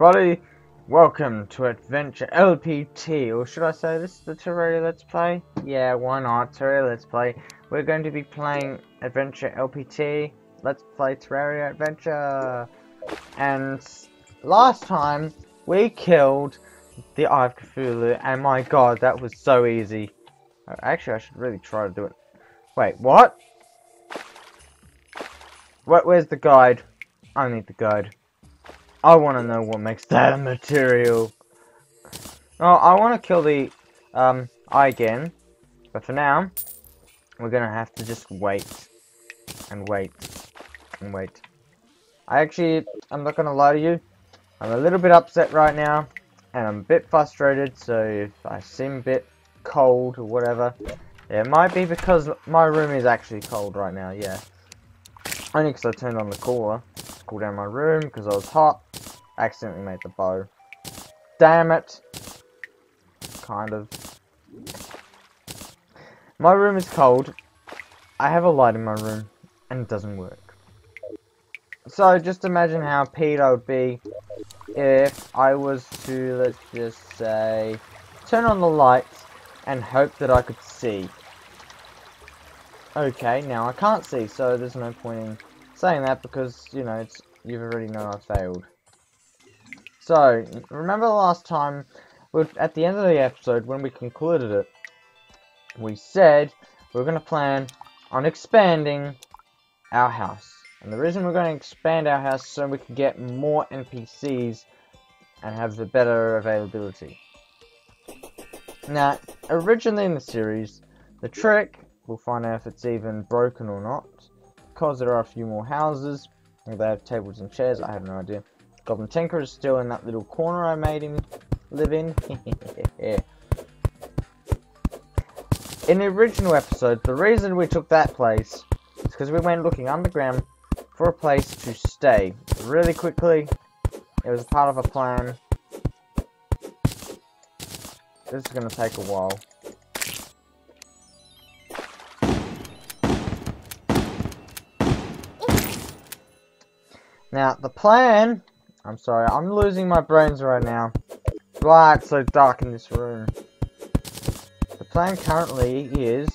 everybody, welcome to Adventure LPT, or should I say this is the Terraria Let's Play? Yeah, why not, Terraria Let's Play. We're going to be playing Adventure LPT, Let's Play Terraria Adventure. And last time, we killed the Eye of Cthulhu, and my god, that was so easy. Uh, actually, I should really try to do it. Wait, what? What? Where's the guide? I need the guide. I want to know what makes that material. Oh, I want to kill the um, eye again. But for now, we're to have to just wait. And wait. And wait. I actually, I'm not to lie to you. I'm a little bit upset right now. And I'm a bit frustrated. So if I seem a bit cold or whatever. Yeah, it might be because my room is actually cold right now, yeah. Only because I turned on the cooler. Cool down my room because I was hot. Accidentally made the bow. Damn it. Kind of. My room is cold. I have a light in my room. And it doesn't work. So just imagine how Pete I would be if I was to, let's just say, turn on the lights and hope that I could see. Okay, now I can't see, so there's no point in saying that because, you know, it's you've already know I failed. So, remember the last time, at the end of the episode, when we concluded it, we said we are going to plan on expanding our house. And the reason we're going to expand our house so we can get more NPCs and have the better availability. Now, originally in the series, the trick, we'll find out if it's even broken or not, because there are a few more houses, they have tables and chairs, I have no idea. Goblin Tinker is still in that little corner I made him live in. in the original episode, the reason we took that place is because we went looking underground for a place to stay. Really quickly, it was part of a plan. This is going to take a while. Now, the plan I'm sorry, I'm losing my brains right now. Why it's so dark in this room. The plan currently is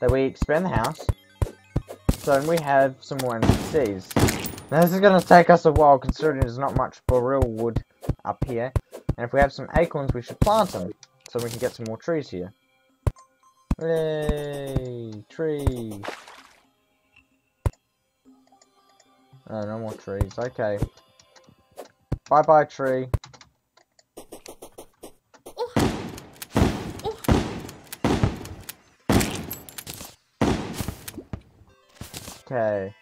that we expand the house, so we have some more NPCs. Now this is going to take us a while considering there's not much boreal wood up here. And if we have some acorns, we should plant them, so we can get some more trees here. Yay! Trees! Oh, no more trees. Okay. Bye bye, tree. Okay.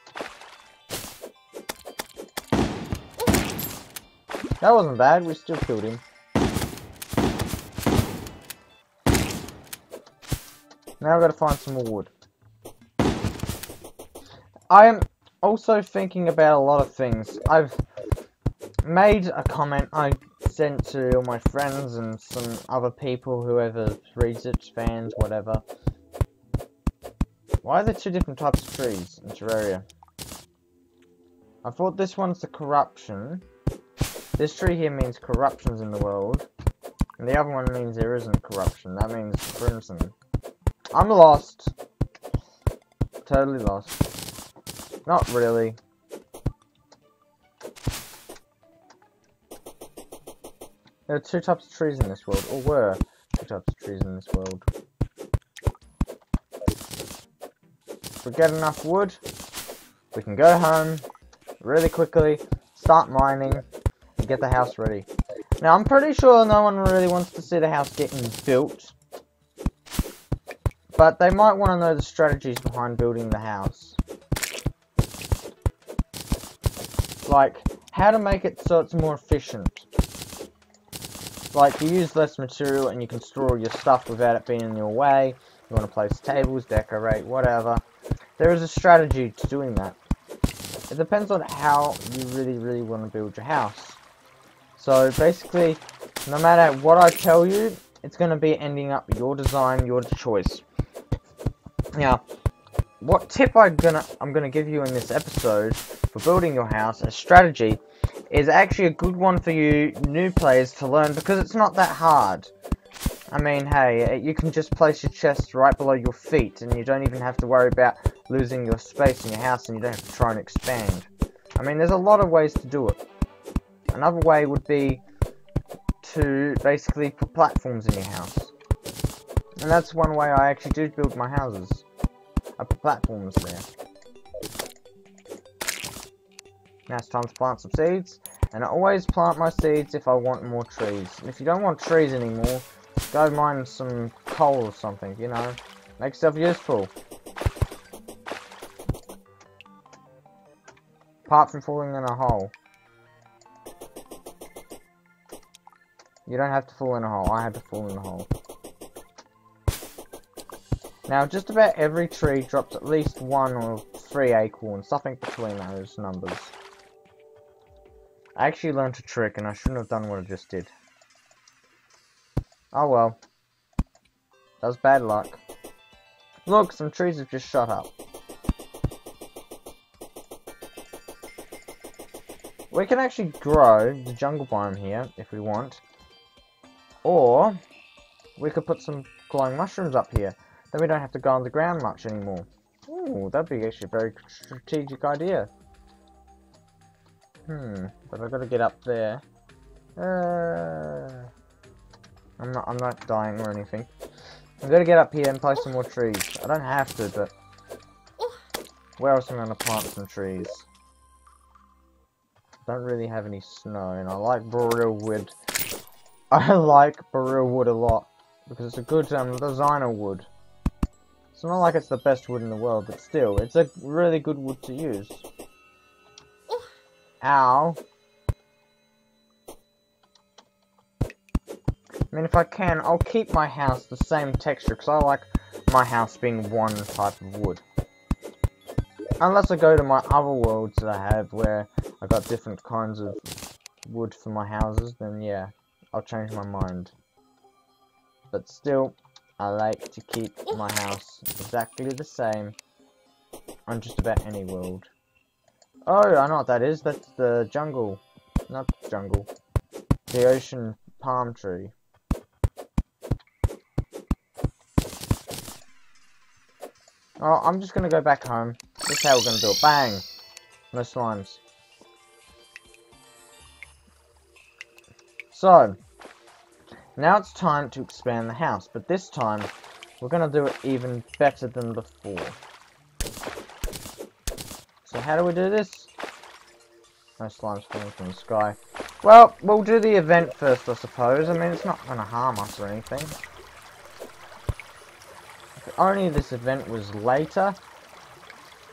That wasn't bad, we still killed him. Now I've got to find some more wood. I am also thinking about a lot of things. I've made a comment I sent to all my friends and some other people, whoever reads it, fans, whatever. Why are there two different types of trees in Terraria? I thought this one's the corruption. This tree here means corruption's in the world. And the other one means there isn't corruption. That means crimson. I'm lost. Totally lost. Not really. There are two types of trees in this world, or were two types of trees in this world. If we get enough wood, we can go home really quickly, start mining, and get the house ready. Now, I'm pretty sure no one really wants to see the house getting built. But they might want to know the strategies behind building the house. Like, how to make it so it's more efficient. Like, you use less material and you can store all your stuff without it being in your way. You want to place tables, decorate, whatever. There is a strategy to doing that. It depends on how you really, really want to build your house. So, basically, no matter what I tell you, it's going to be ending up your design, your choice. Now, what tip I'm gonna I'm gonna give you in this episode for building your house, a strategy, is actually a good one for you new players to learn because it's not that hard. I mean, hey, eh, you can just place your chest right below your feet and you don't even have to worry about losing your space in your house and you don't have to try and expand. I mean, there's a lot of ways to do it. Another way would be to basically put platforms in your house. And that's one way I actually do build my houses. Put platforms there. Now it's time to plant some seeds. And I always plant my seeds if I want more trees. And if you don't want trees anymore, go mine some coal or something, you know. Make stuff useful. Apart from falling in a hole. You don't have to fall in a hole. I had to fall in a hole. Now, just about every tree drops at least one or three acorns, something between those numbers. I actually learned a trick and I shouldn't have done what I just did. Oh well. That was bad luck. Look, some trees have just shot up. We can actually grow the jungle biome here, if we want. Or, we could put some glowing mushrooms up here. Then we don't have to go on the ground much anymore. Ooh, that'd be actually a very strategic idea. Hmm, but I've got to get up there. Uh, I'm not. I'm not dying or anything. I'm gonna get up here and place some more trees. I don't have to, but where else am I gonna plant some trees? I Don't really have any snow, and I like boreal wood. I like boreal wood a lot because it's a good um, designer wood. It's not like it's the best wood in the world, but still, it's a really good wood to use. Ow. I mean, if I can, I'll keep my house the same texture, because I like my house being one type of wood. Unless I go to my other worlds that I have, where I got different kinds of wood for my houses, then yeah, I'll change my mind. But still, I like to keep my house exactly the same on just about any world. Oh, I know what that is. That's the jungle. Not the jungle. The ocean palm tree. Oh, I'm just gonna go back home. This is how we're gonna do it. Bang! No slimes. So, now it's time to expand the house, but this time, we're gonna do it even better than before. So how do we do this? No slimes falling from the sky. Well, we'll do the event first, I suppose. I mean, it's not going to harm us or anything. If only this event was later.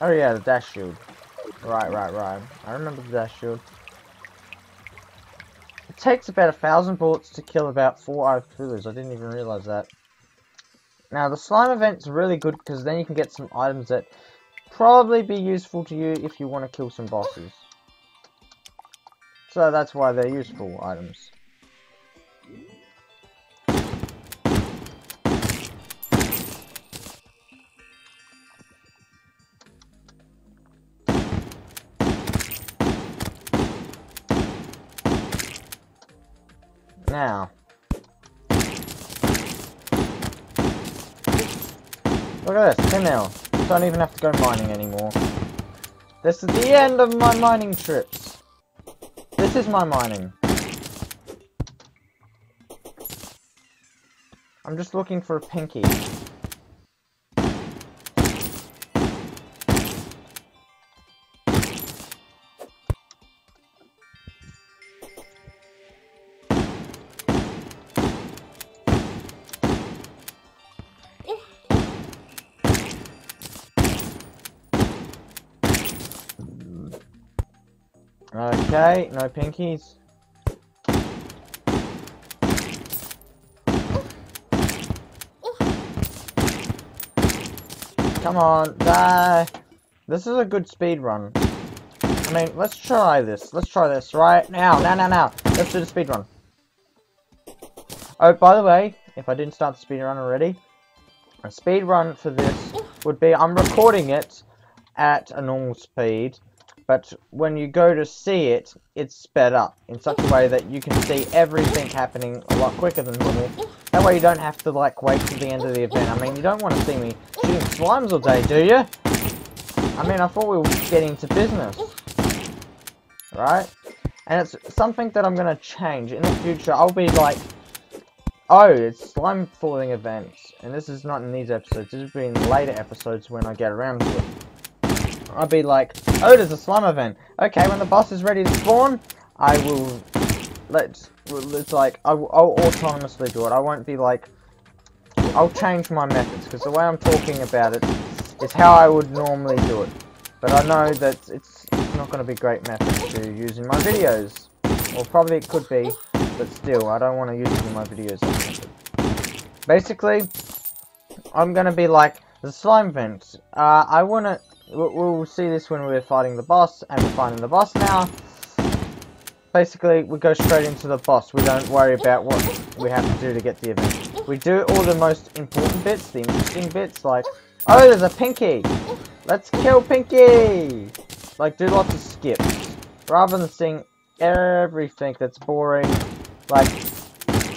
Oh yeah, the dash shield. Right, right, right. I remember the dash shield. Takes about a thousand bullets to kill about four Eye of Cthulhus. I didn't even realize that. Now, the slime event's really good because then you can get some items that probably be useful to you if you want to kill some bosses. So that's why they're useful items. At this, 10 mil. Don't even have to go mining anymore. This is the end of my mining trips. This is my mining. I'm just looking for a pinky. Okay, no pinkies. Come on, die! This is a good speed run. I mean, let's try this. Let's try this right now. Now, now, now. Let's do the speed run. Oh, by the way, if I didn't start the speed run already, a speed run for this would be I'm recording it at a normal speed but when you go to see it, it's sped up in such a way that you can see everything happening a lot quicker than normal. That way you don't have to like wait till the end of the event. I mean, you don't want to see me shooting slimes all day, do you? I mean, I thought we were getting to business. Right? And it's something that I'm going to change. In the future, I'll be like, oh, it's slime falling events. And this is not in these episodes. This will be in later episodes when I get around to it. I'll be like, oh, there's a slime event. Okay, when the boss is ready to spawn, I will, let's, it's like, I'll, I'll autonomously do it. I won't be like, I'll change my methods, because the way I'm talking about it is how I would normally do it. But I know that it's, it's not going to be great method to use in my videos. Or probably it could be, but still, I don't want to use it in my videos. Basically, I'm going to be like, the slime vent. Uh, I want to We'll see this when we're fighting the boss, and we're fighting the boss now. Basically, we go straight into the boss. We don't worry about what we have to do to get the event. We do all the most important bits, the interesting bits, like, oh, there's a Pinky! Let's kill Pinky! Like, do lots of skips. Rather than seeing everything that's boring. Like,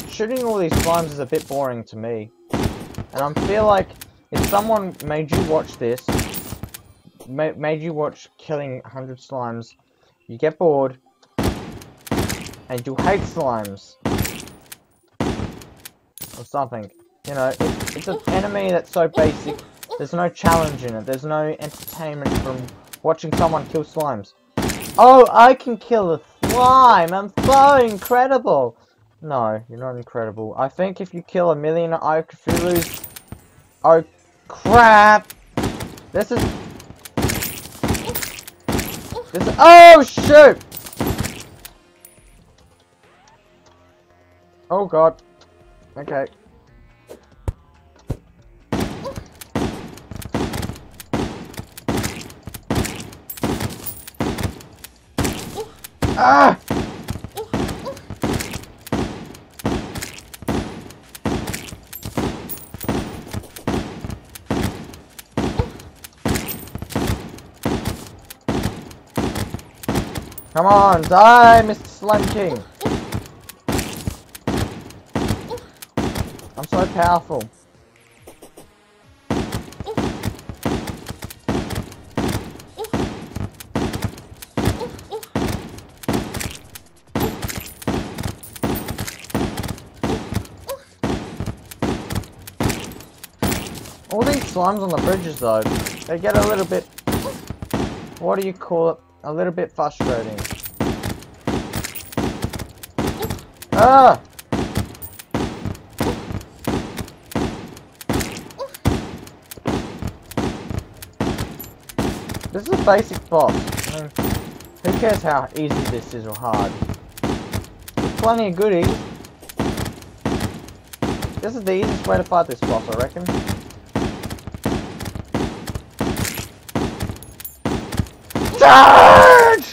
shooting all these slimes is a bit boring to me. And I feel like if someone made you watch this, ma made you watch killing 100 slimes, you get bored, and you hate slimes. Or something. You know, it, it's an enemy that's so basic, there's no challenge in it, there's no entertainment from watching someone kill slimes. Oh, I can kill a slime! I'm so incredible! No, you're not incredible. I think if you kill a million Eye of Cthulhus... Oh, crap! This is this oh shoot! Oh god. Okay. Ah! Come on, die, Mr. Slime King. I'm so powerful. All these slimes on the bridges though, they get a little bit, what do you call it, a little bit frustrating. Ah! This is a basic boss. Who cares how easy this is or hard? Plenty of goodies. This is the easiest way to fight this boss, I reckon. Charge!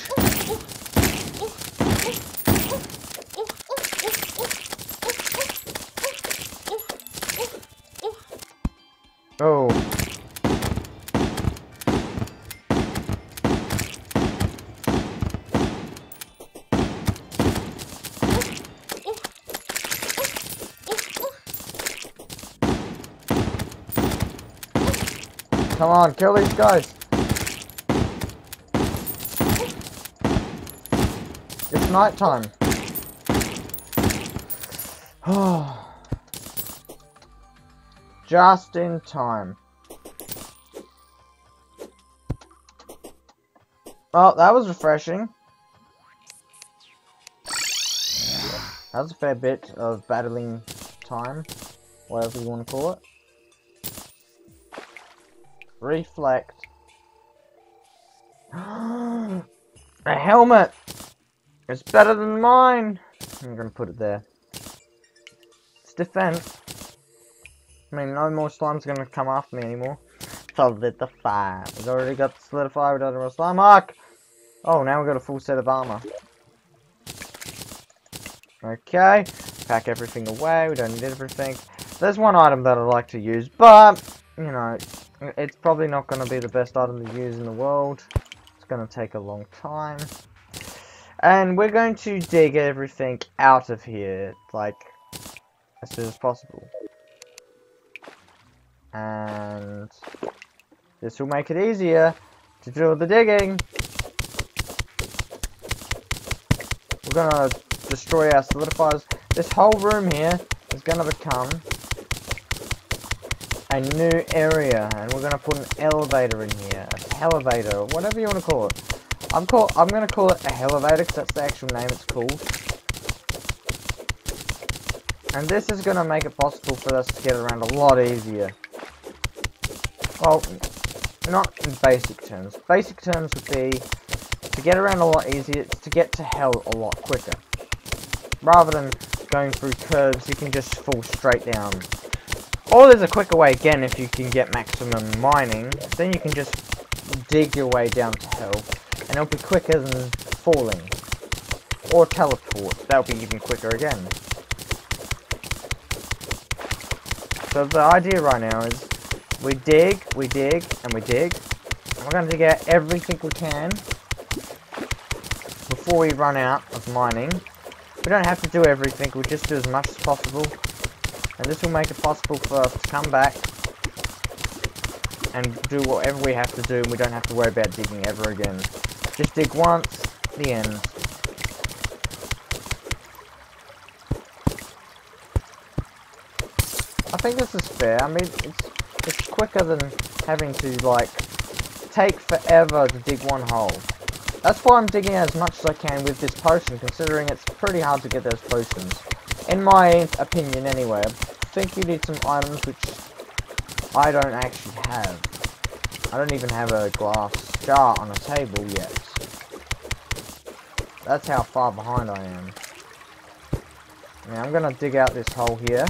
Oh. Come on, kill these guys. It's night time. Just in time. Oh, that was refreshing. That was a fair bit of battling time, whatever you want to call it. Reflect. a helmet! It's better than mine! I'm gonna put it there. It's defense. I mean, no more slime's gonna come after me anymore. Solidify. We've already got the solidify, we don't have a slime arc! Oh, now we've got a full set of armor. Okay, pack everything away, we don't need everything. There's one item that I'd like to use, but, you know, it's probably not going to be the best item to use in the world. It's going to take a long time. And we're going to dig everything out of here, like, as soon as possible. And this will make it easier to do the digging. We're going to destroy our solidifiers. This whole room here is going to become a new area and we're gonna put an elevator in here a elevator whatever you want to call it I'm call I'm gonna call it a hell elevator because that's the actual name it's called and this is gonna make it possible for us to get around a lot easier well not in basic terms basic terms would be to get around a lot easier it's to get to hell a lot quicker rather than going through curves you can just fall straight down or there's a quicker way again if you can get maximum mining. Then you can just dig your way down to hell. And it'll be quicker than falling. Or teleport. That'll be even quicker again. So the idea right now is we dig, we dig, and we dig. And we're going to out everything we can before we run out of mining. We don't have to do everything, we just do as much as possible and this will make it possible for us to come back and do whatever we have to do and we don't have to worry about digging ever again. Just dig once, the end. I think this is fair. I mean, it's it's quicker than having to, like, take forever to dig one hole. That's why I'm digging as much as I can with this potion, considering it's pretty hard to get those potions. In my opinion, anyway. I think you need some items which I don't actually have. I don't even have a glass jar on a table yet. That's how far behind I am. Now I'm gonna dig out this hole here.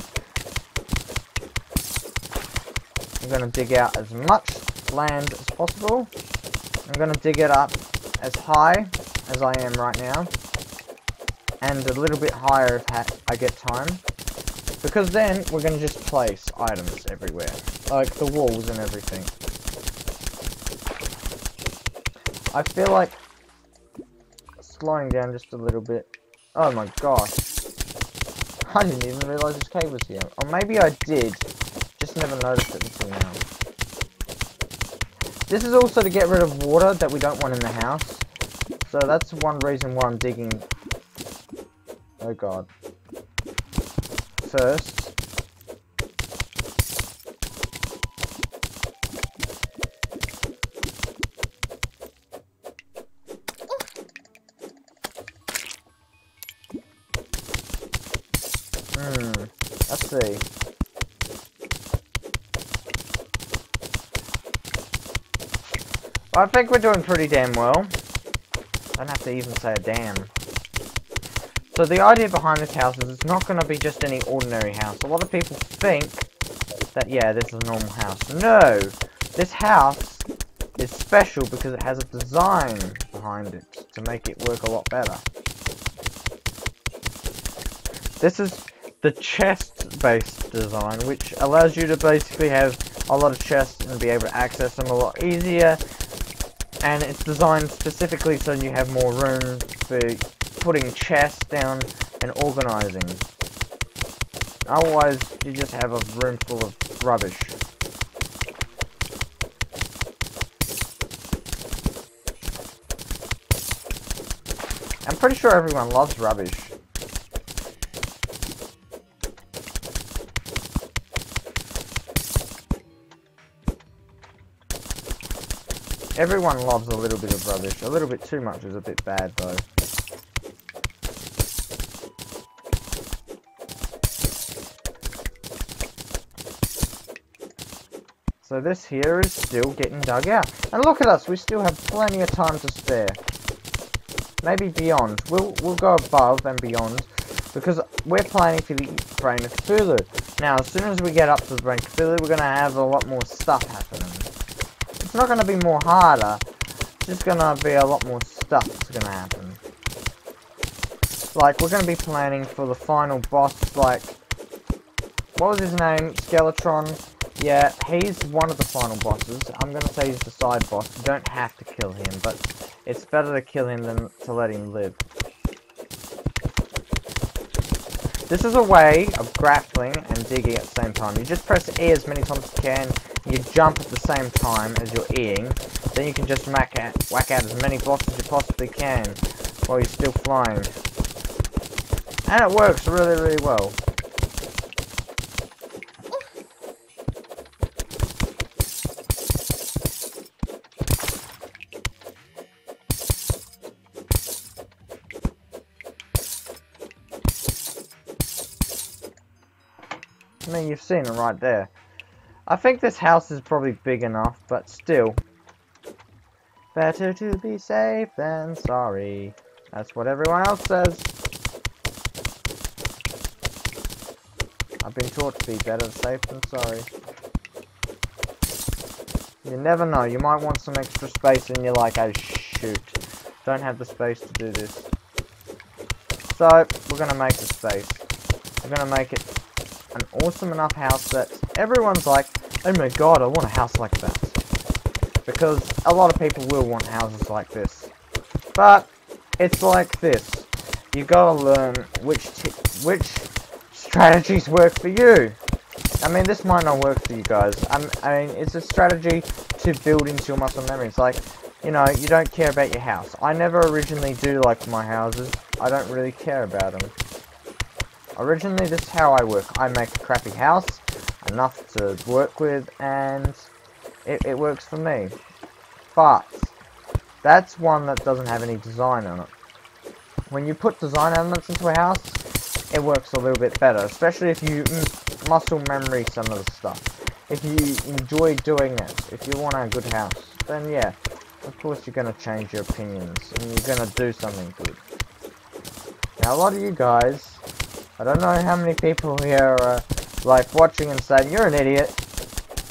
I'm gonna dig out as much land as possible. I'm gonna dig it up as high as I am right now and a little bit higher if I get time. Because then we're going to just place items everywhere, like the walls and everything. I feel like slowing down just a little bit. Oh my gosh. I didn't even realise this cave was here. Or maybe I did, just never noticed it until now. This is also to get rid of water that we don't want in the house. So that's one reason why I'm digging Oh god. First. Hmm. Let's see. Well, I think we're doing pretty damn well. I Don't have to even say a damn. So the idea behind this house is it's not going to be just any ordinary house. A lot of people think that, yeah, this is a normal house. No! This house is special because it has a design behind it to make it work a lot better. This is the chest-based design, which allows you to basically have a lot of chests and be able to access them a lot easier. And it's designed specifically so you have more room for putting chests down and organizing. Otherwise, you just have a room full of rubbish. I'm pretty sure everyone loves rubbish. Everyone loves a little bit of rubbish. A little bit too much is a bit bad though. So this here is still getting dug out. And look at us, we still have plenty of time to spare. Maybe beyond. We'll, we'll go above and beyond. Because we're planning for the Brain of Cthulhu. Now, as soon as we get up to the Brain of Cthulhu, we're going to have a lot more stuff happening. It's not going to be more harder. It's just going to be a lot more stuff that's going to happen. Like, we're going to be planning for the final boss, like... What was his name? Skeletron yeah, he's one of the final bosses. I'm gonna say he's the side boss. You don't have to kill him, but it's better to kill him than to let him live. This is a way of grappling and digging at the same time. You just press E as many times as you can, you jump at the same time as you're Eing, then you can just whack out, whack out as many blocks as you possibly can while you're still flying. And it works really, really well. I mean, you've seen it right there. I think this house is probably big enough, but still. Better to be safe than sorry. That's what everyone else says. I've been taught to be better safe than sorry. You never know, you might want some extra space and you're like, oh shoot, don't have the space to do this. So, we're gonna make the space. We're gonna make it an awesome enough house that everyone's like, oh my god, I want a house like that. Because a lot of people will want houses like this. But, it's like this. You gotta learn which which strategies work for you. I mean, this might not work for you guys. I'm, I mean, it's a strategy to build into your muscle memory. It's like, you know, you don't care about your house. I never originally do like my houses. I don't really care about them. Originally, this is how I work. I make a crappy house, enough to work with, and it, it works for me. But, that's one that doesn't have any design on it. When you put design elements into a house, it works a little bit better, especially if you muscle memory some of the stuff. If you enjoy doing it, if you want a good house, then yeah, of course you're going to change your opinions, and you're going to do something good. Now a lot of you guys, I don't know how many people here are uh, like watching and saying, you're an idiot.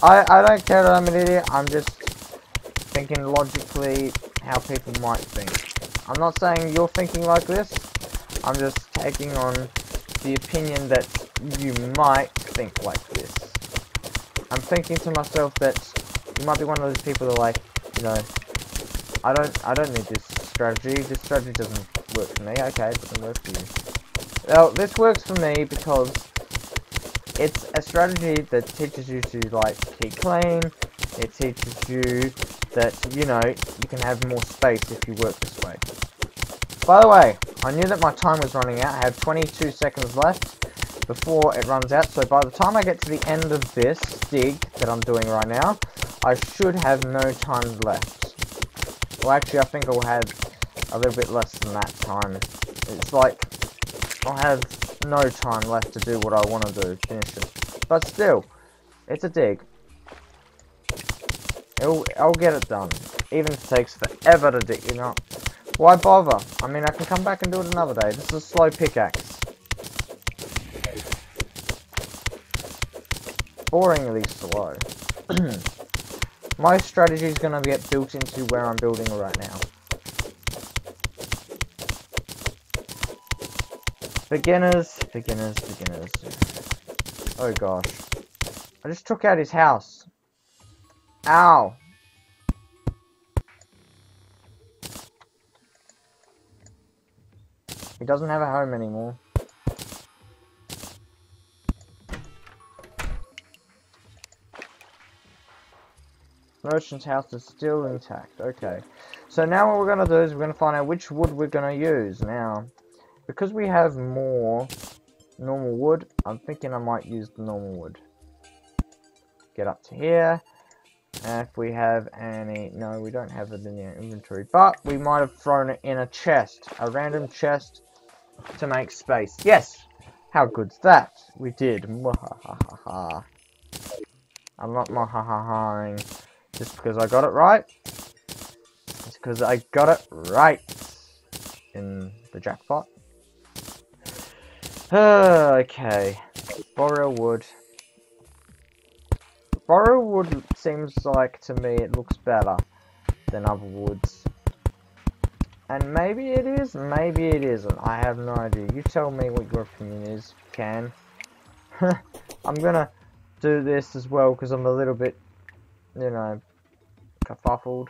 I, I don't care that I'm an idiot, I'm just thinking logically how people might think. I'm not saying you're thinking like this, I'm just taking on the opinion that you might think like this. I'm thinking to myself that you might be one of those people that like, you know, I don't I don't need this strategy, this strategy doesn't work for me, okay, it doesn't work for you. Well, this works for me because it's a strategy that teaches you to like keep clean, it teaches you that, you know, you can have more space if you work this way. By the way, I knew that my time was running out. I have 22 seconds left before it runs out. So by the time I get to the end of this dig that I'm doing right now, I should have no time left. Well, actually, I think I'll have a little bit less than that time. It's like, I'll have no time left to do what I want to do, finish it. But still, it's a dig. It'll, I'll get it done. Even if it takes forever to dig, you know. Why bother? I mean, I can come back and do it another day. This is a slow pickaxe. Boringly slow. My strategy is going to get built into where I'm building right now. Beginners, beginners, beginners. Oh gosh. I just took out his house. Ow! He doesn't have a home anymore. Merchant's house is still intact. Okay. So now what we're going to do is we're going to find out which wood we're going to use. Now, because we have more normal wood, I'm thinking I might use the normal wood. Get up to here. And if we have any... No, we don't have it in the inventory. But we might have thrown it in a chest. A random chest to make space. Yes! How good's that? We did. I'm not mahahahaing just because I got it right. It's because I got it right in the jackpot. Uh, okay. Boreal wood. Boreal wood seems like to me it looks better than other woods. And maybe it is, maybe it isn't. I have no idea. You tell me what your opinion is, can. I'm gonna do this as well because I'm a little bit, you know, kerfuffled.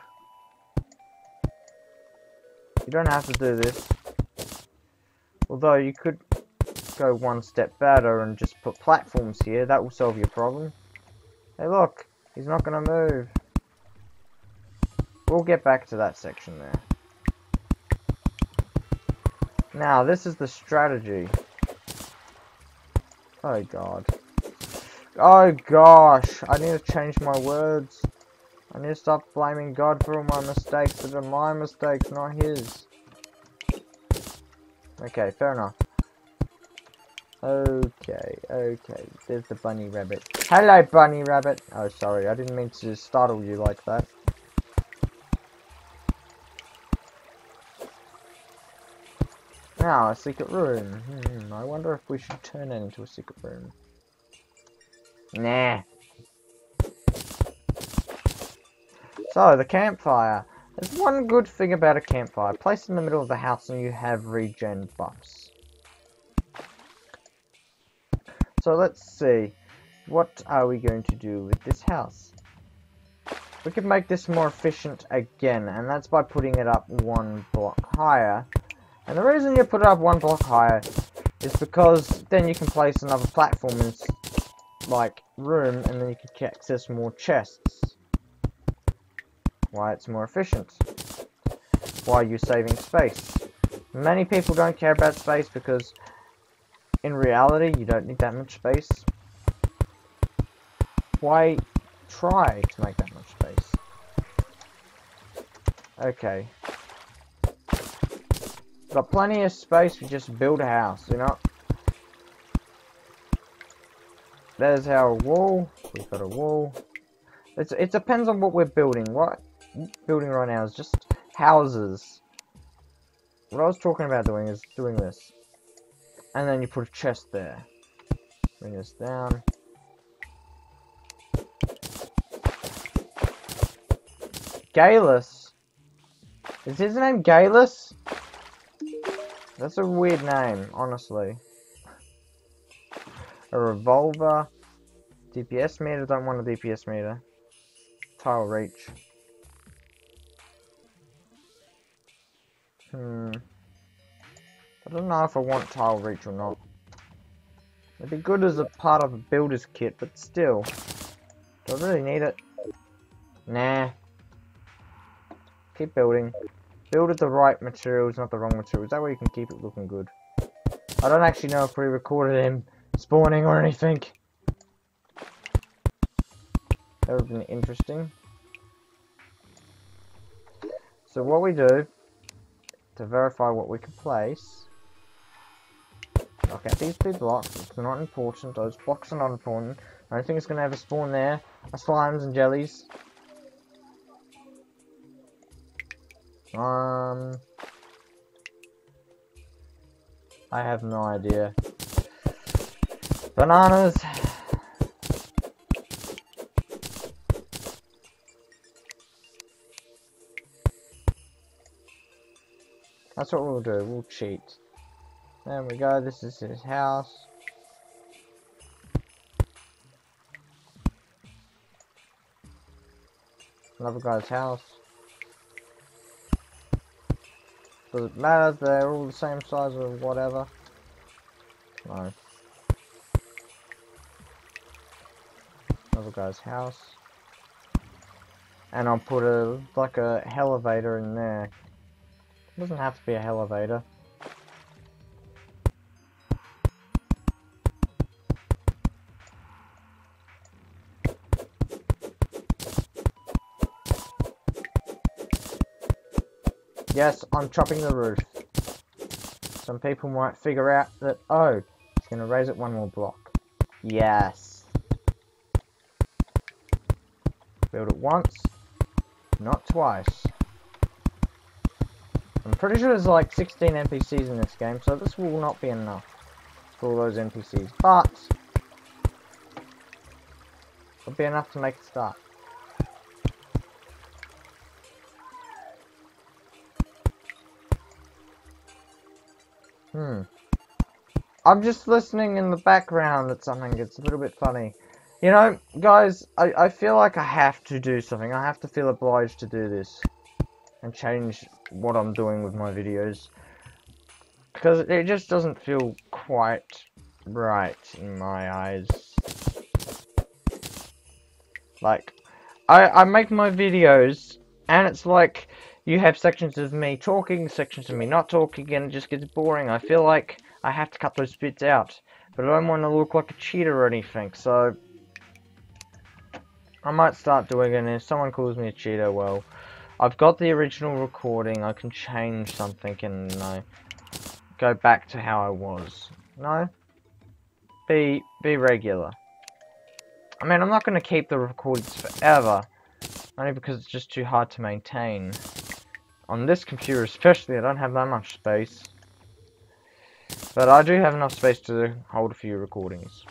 You don't have to do this. Although you could go one step better and just put platforms here. That will solve your problem. Hey look, he's not going to move. We'll get back to that section there. Now, this is the strategy. Oh god. Oh gosh, I need to change my words. I need to stop blaming God for all my mistakes that are my mistakes, not his. Okay, fair enough. Okay, okay. There's the bunny rabbit. Hello, bunny rabbit. Oh, sorry. I didn't mean to startle you like that. Now, a secret room. Hmm, I wonder if we should turn it into a secret room. Nah. So, the campfire. There's one good thing about a campfire. Placed in the middle of the house and you have regen buffs. So let's see. What are we going to do with this house? We can make this more efficient again, and that's by putting it up one block higher. And the reason you put it up one block higher is because then you can place another platform in, like, room, and then you can access more chests. Why it's more efficient. Why you're saving space. Many people don't care about space because in reality, you don't need that much space. Why try to make that much space? Okay. Got plenty of space to just build a house, you know? There's our wall. We've got a wall. It's, it depends on what we're building. What building right now is just houses. What I was talking about doing is doing this. And then you put a chest there. Bring this down. Galus? Is his name Galus? That's a weird name, honestly. A revolver. DPS meter, don't want a DPS meter. Tile reach. Hmm. I don't know if I want tile reach or not. It'd be good as a part of a builder's kit, but still. Do I really need it? Nah. Keep building. Build with the right materials, not the wrong materials. That way you can keep it looking good. I don't actually know if we recorded him spawning or anything. That would have been interesting. So what we do, to verify what we can place, Out these two blocks. It's not important. Those blocks are not important. I don't think it's going to ever spawn there are slimes and jellies. Um... I have no idea. Bananas! That's what we'll do, we'll cheat. There we go, this is his house. Another guy's house. Does it matter? They're all the same size or whatever. No. Another guy's house. And I'll put a like a elevator in there. It doesn't have to be a elevator. Yes, I'm chopping the roof. Some people might figure out that, oh, it's going to raise it one more block. Yes. Build it once, not twice. I'm pretty sure there's like 16 NPCs in this game, so this will not be enough for all those NPCs. But, it'll be enough to make it start. I'm just listening in the background at something. It's a little bit funny. You know, guys, I, I feel like I have to do something. I have to feel obliged to do this. and change what I'm doing with my videos. Because it just doesn't feel quite right in my eyes. Like, I, I make my videos, and it's like, you have sections of me talking, sections of me not talking, and it just gets boring. I feel like I have to cut those bits out. But I don't want to look like a cheater or anything, so... I might start doing it, and if someone calls me a cheater, well... I've got the original recording, I can change something and, you know, go back to how I was. No? Be, be regular. I mean, I'm not going to keep the recordings forever, only because it's just too hard to maintain. On this computer especially, I don't have that much space. But I do have enough space to hold a few recordings.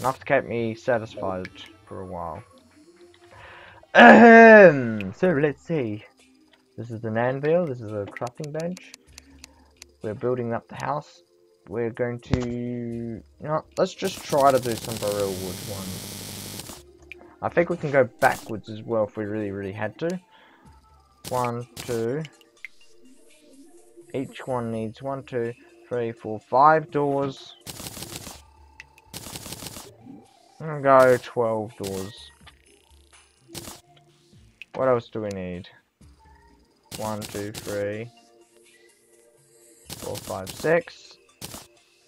Enough to keep me satisfied for a while. Ahem. So let's see. This is an anvil, this is a crafting bench. We're building up the house. We're going to... You know, let's just try to do some Burrell wood ones. I think we can go backwards as well if we really, really had to. One, two. Each one needs one, two, three, four, five doors. And go 12 doors. What else do we need? One, two, three, four, five, six.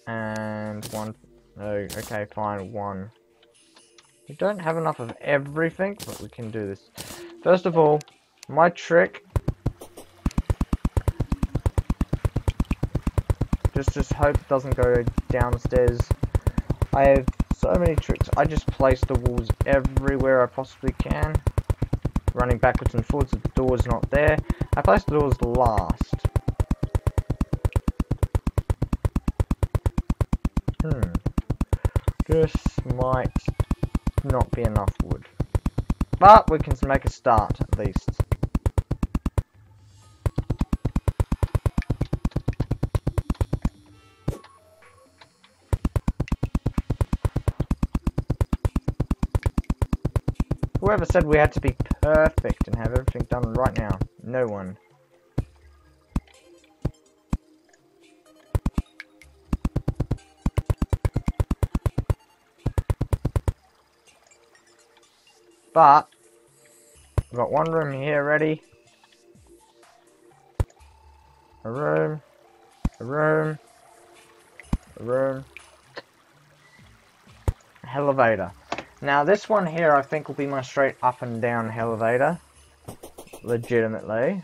And one. Oh, okay, fine, one. We don't have enough of everything, but we can do this. First of all, my trick Just, just hope it doesn't go downstairs. I have so many tricks. I just place the walls everywhere I possibly can. Running backwards and forwards the door's not there. I place the doors last. Hmm. This might not be enough wood. But we can make a start at least. Whoever said we had to be perfect and have everything done right now? No one. But, we've got one room here ready. A room. A room. A room. Elevator. Now this one here I think will be my straight up and down elevator. Legitimately.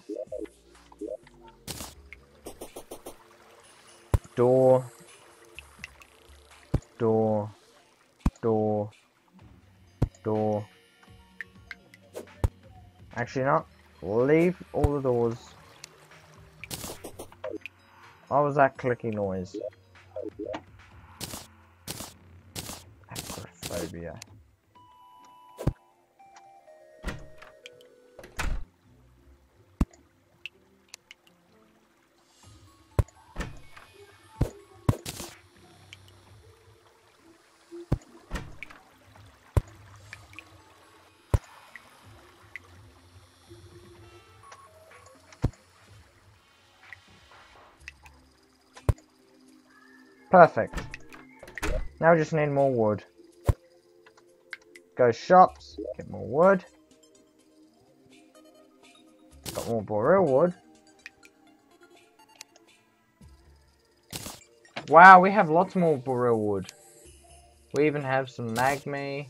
Door. Door. Door. Door. Actually not. Leave all the doors. What was that clicky noise? Acrophobia. Perfect. Now we just need more wood. Go shops, get more wood. Got more boreal wood. Wow, we have lots more boreal wood. We even have some magme.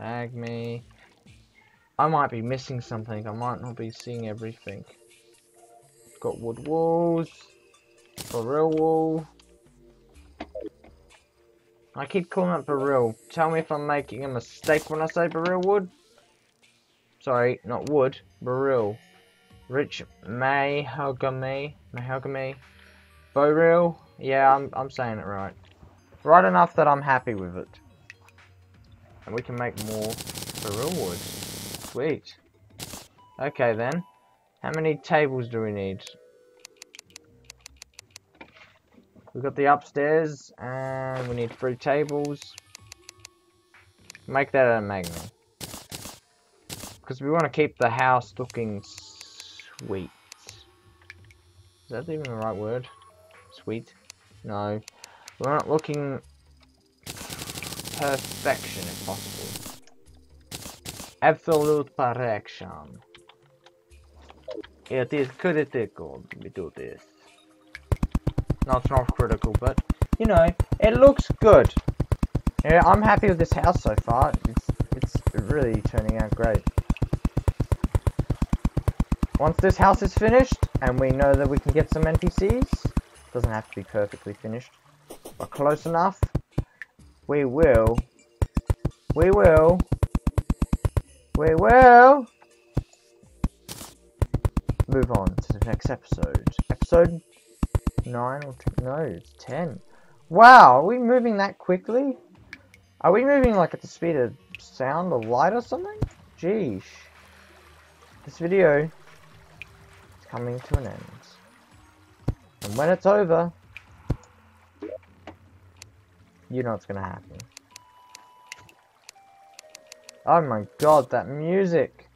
Magme. I might be missing something. I might not be seeing everything. Got wood walls. Burrell wall. I keep calling it Burrell. Tell me if I'm making a mistake when I say Burrell wood. Sorry, not wood. Burrell. Rich mahogany. Mahogany. Burrell. Yeah, I'm, I'm saying it right. Right enough that I'm happy with it. And we can make more Burrell wood. Sweet. Okay then. How many tables do we need? We've got the upstairs, and we need three tables. Make that a magnum. Because we want to keep the house looking sweet. Is that even the right word? Sweet? No. We're not looking perfection if possible. Absolute perfection. It is critical we do this. Not not critical, but, you know, it looks good. Yeah, I'm happy with this house so far. It's, it's really turning out great. Once this house is finished, and we know that we can get some NPCs, doesn't have to be perfectly finished, but close enough, we will, we will, we will move on to the next episode. Episode 9 or 10? No, it's 10. Wow, are we moving that quickly? Are we moving like at the speed of sound or light or something? Jeez. This video is coming to an end. And when it's over, you know what's gonna happen. Oh my god, that music!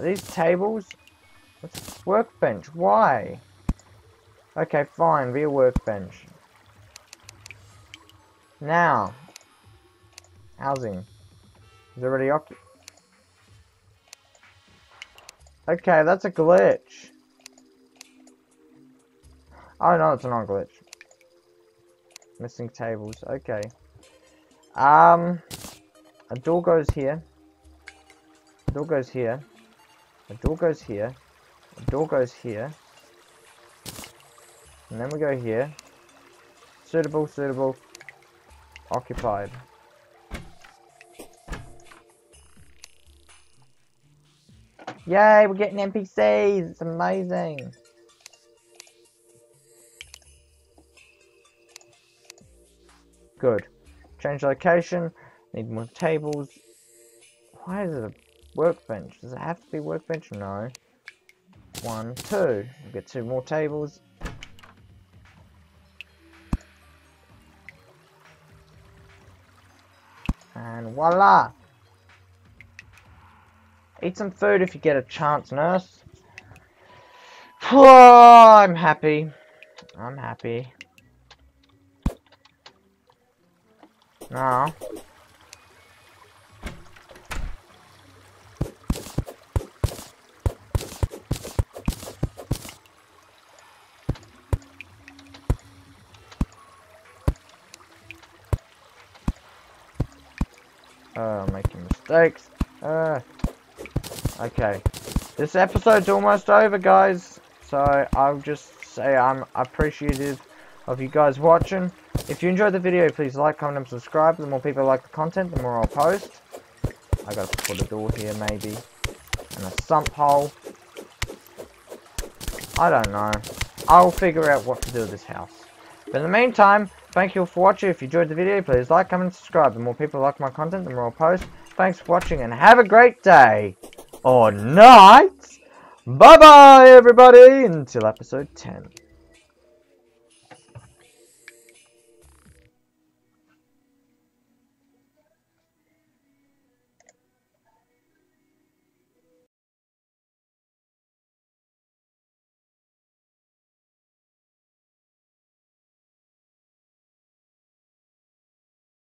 Are these tables? What's workbench? Why? Okay, fine, be a workbench. Now, housing is already occupied. Okay, that's a glitch. Oh no, it's a glitch. Missing tables. Okay. Um, a door goes here. A door goes here. A door goes here. A door goes here. And then we go here. Suitable, suitable. Occupied. Yay, we're getting NPCs. It's amazing. Good. Change location. Need more tables. Why is it a workbench? Does it have to be workbench? No. One, two. We'll get two more tables. And voila! Eat some food if you get a chance, nurse. Oh, I'm happy. I'm happy. Now. Uh, making mistakes. Uh, okay. This episode's almost over, guys. So, I'll just say I'm appreciative of you guys watching. If you enjoyed the video, please like, comment, and subscribe. The more people like the content, the more I'll post. I gotta put a door here, maybe. And a sump hole. I don't know. I'll figure out what to do with this house. But in the meantime, thank you for watching. If you enjoyed the video, please like, comment, and subscribe. The more people like my content, the more I'll post. Thanks for watching, and have a great day. Or night. Bye-bye, everybody. Until episode 10.